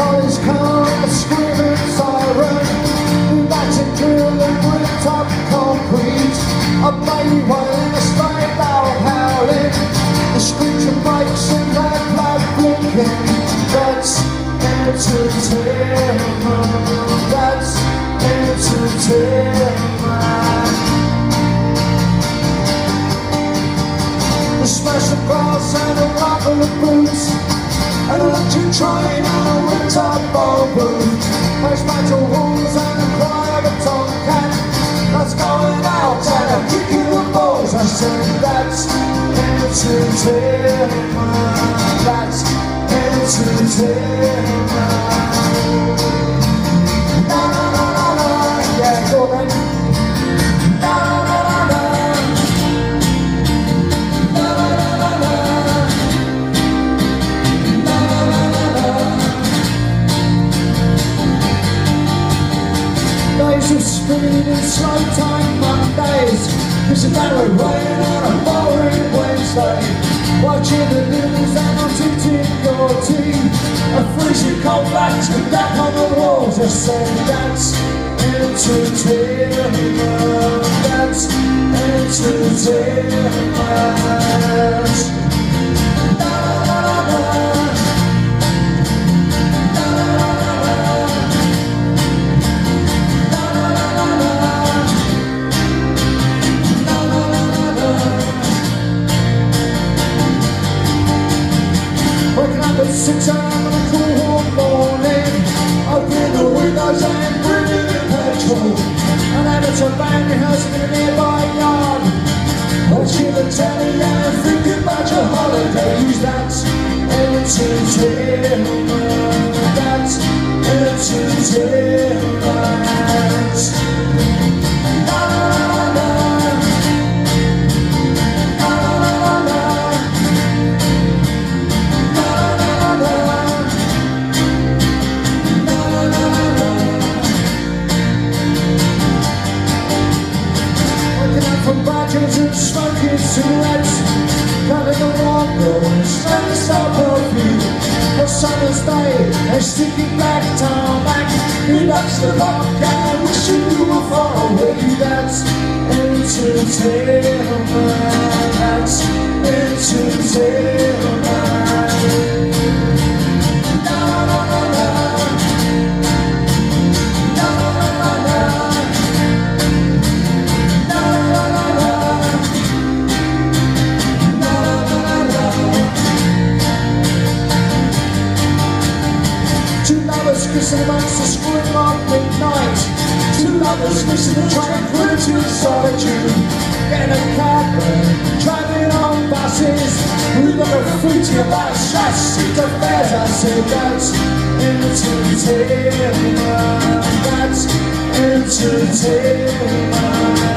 Polish car, a screaming siren United drilling ripped up concrete. A mighty one a slight howling. The screeching bikes and that blinking. That's entertainment. That's entertainment. The glass and a of blue train on a rooftop ballroom. Push metal walls and the cry of a tomcat. That's going out and I'm kicking the balls. I said that's entertainment. That's entertainment. Of speed and slow time Mondays. Missing down the rain on a boring Wednesday. Watching the news and I'm tinting your tea A freezing cold bats and back on the walls. I say that's entertainment That's entertainment 6 a.m. on morning Open the windows and breathing in petrol And then it's a rehearsing in a nearby yard Watching the telly and thinking about your holidays That's entertainment That's entertainment from badgers and smoking cigarettes. A warm girl and smelling so perfume A summer's day and sticking back tarmac He loves the vodka? Wishing you were far away. That's entertainment. That's entertainment kissing amongst the screwing of midnight Two lovers missing the tranquility of solitude. Getting a cab, driving on buses. We look at fruity about shots, seat affairs I say that's entertainment That's entertainment